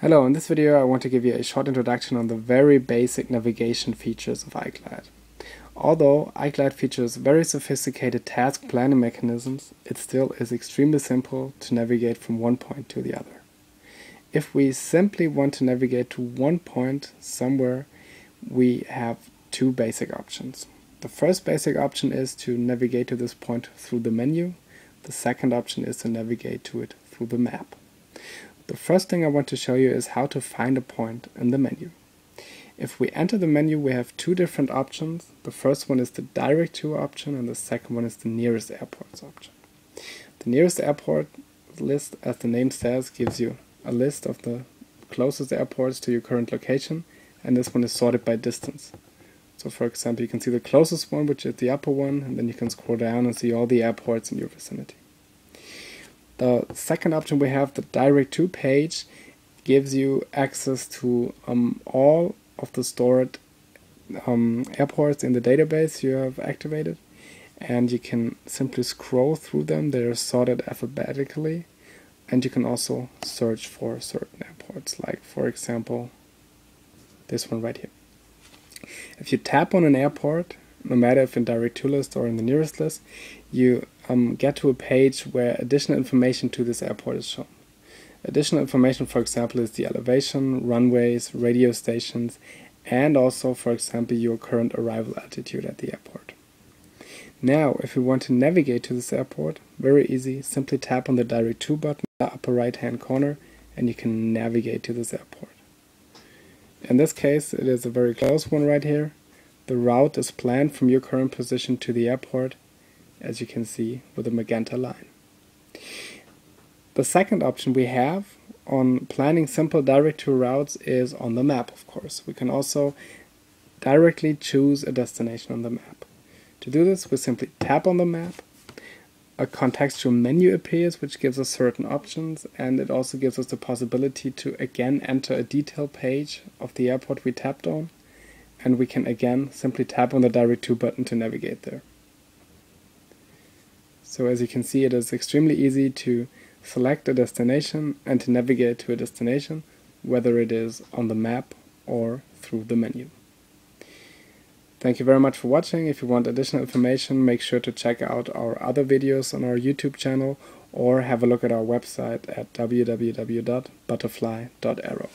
Hello, in this video I want to give you a short introduction on the very basic navigation features of iGlide. Although iGlide features very sophisticated task planning mechanisms, it still is extremely simple to navigate from one point to the other. If we simply want to navigate to one point somewhere, we have two basic options. The first basic option is to navigate to this point through the menu. The second option is to navigate to it through the map. The first thing I want to show you is how to find a point in the menu. If we enter the menu we have two different options. The first one is the direct to option and the second one is the nearest airports option. The nearest airport list, as the name says, gives you a list of the closest airports to your current location and this one is sorted by distance. So for example you can see the closest one which is the upper one and then you can scroll down and see all the airports in your vicinity. The second option we have, the direct to page, gives you access to um, all of the stored um, airports in the database you have activated. And you can simply scroll through them, they're sorted alphabetically. And you can also search for certain airports like for example this one right here. If you tap on an airport, no matter if in direct to list or in the nearest list, you um, get to a page where additional information to this airport is shown. Additional information, for example, is the elevation, runways, radio stations, and also, for example, your current arrival altitude at the airport. Now, if we want to navigate to this airport, very easy, simply tap on the Direct To button in the upper right hand corner and you can navigate to this airport. In this case, it is a very close one right here. The route is planned from your current position to the airport as you can see with a magenta line. The second option we have on planning simple direct to routes is on the map of course. We can also directly choose a destination on the map. To do this we simply tap on the map, a contextual menu appears which gives us certain options and it also gives us the possibility to again enter a detail page of the airport we tapped on and we can again simply tap on the direct to button to navigate there. So as you can see it is extremely easy to select a destination and to navigate to a destination, whether it is on the map or through the menu. Thank you very much for watching. If you want additional information, make sure to check out our other videos on our YouTube channel or have a look at our website at www.butterfly.aero.